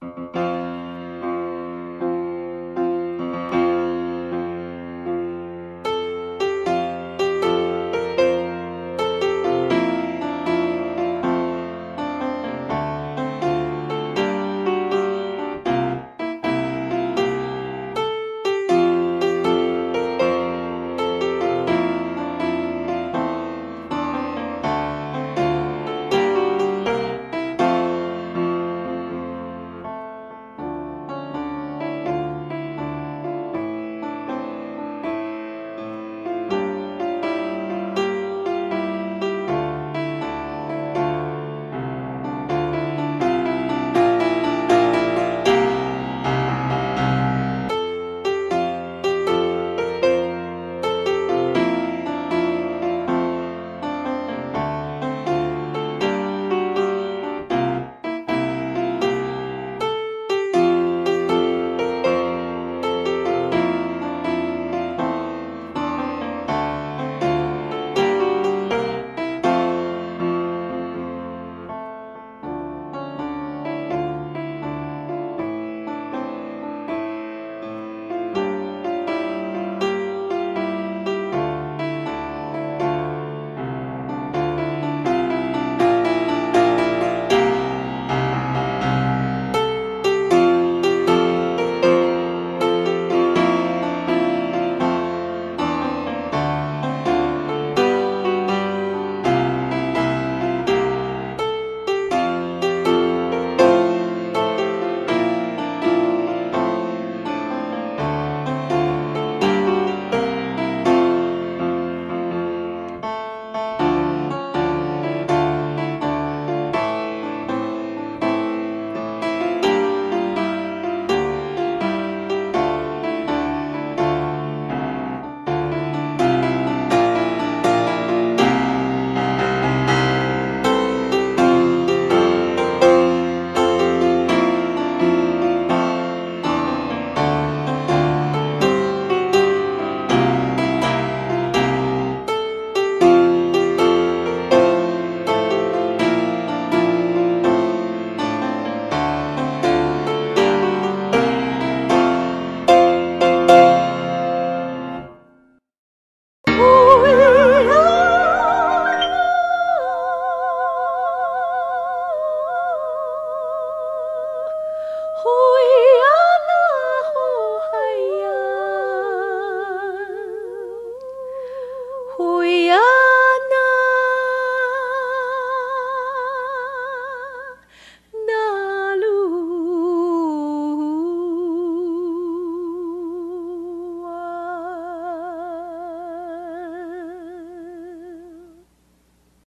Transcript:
Bye. we are.